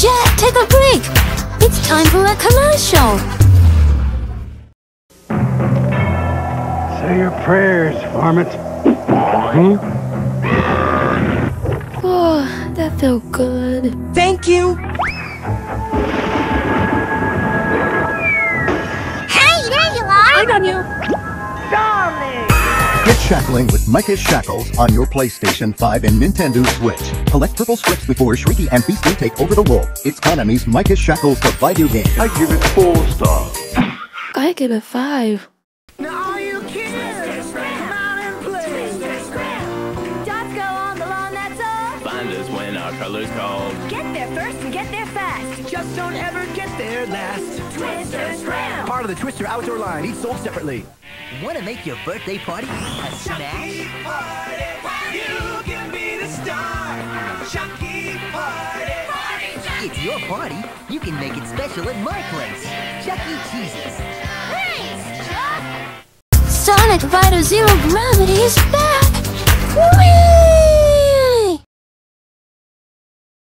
Jack, take a break. It's time for a commercial. Say your prayers, varmint. Hmm? Oh, that felt good. Thank you. Hey, there you are! I got you. Darling! Get shackling with Micah's Shackles on your PlayStation 5 and Nintendo Switch. Collect purple strips before Shrieky and Beastie take over the world. It's Konami's Micah's Shackles the video game. I give it four stars. I give it five. Now all you kids, come out and play. Dots go on the lawn, that's all. Find us when our colors call. Get there first and get there fast. Just don't ever get there last. Twister Scram. Part of the Twister outdoor line, each sold separately. Want to make your birthday party a smash? Party. You can be the star. Chucky Party. It's your party. You can make it special at my place. Chuck E. Cheese's. Thanks, Chuck. Sonic Rider Zero Gravity is back!